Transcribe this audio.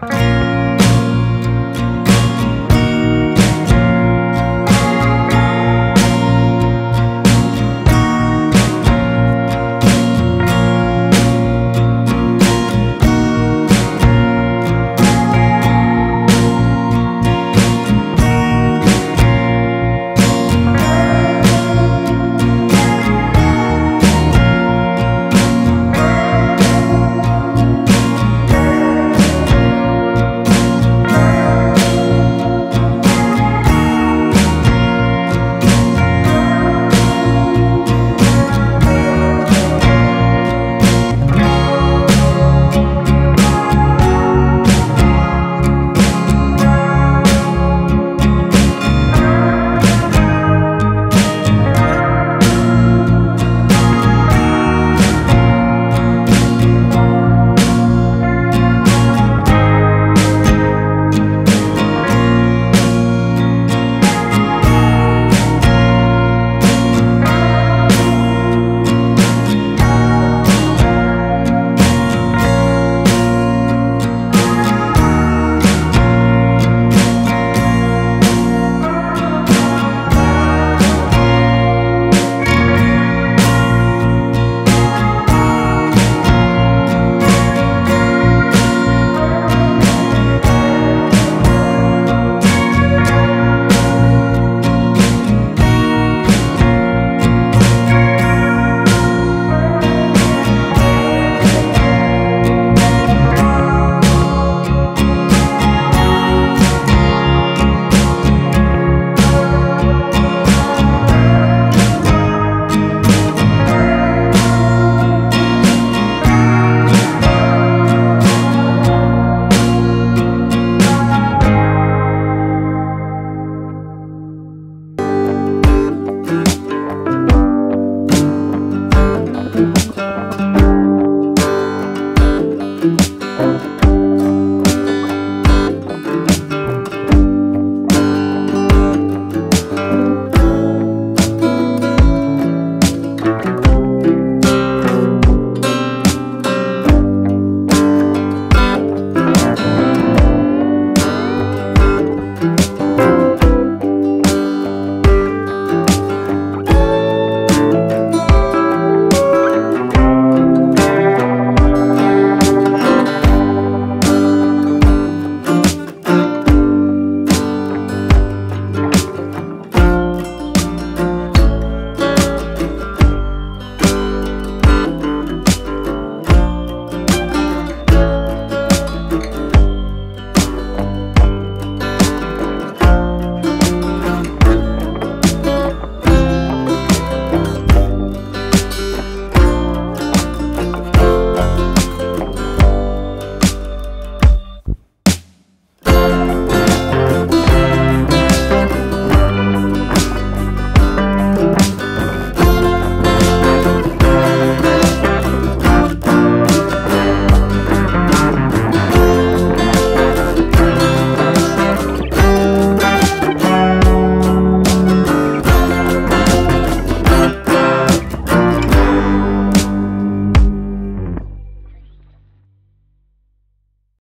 Bye.